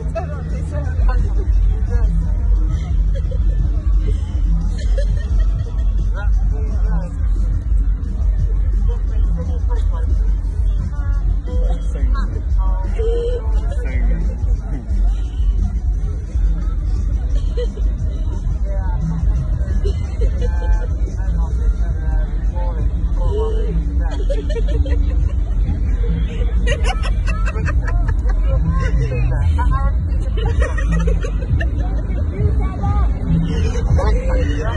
Ha ha ha ha! Iya.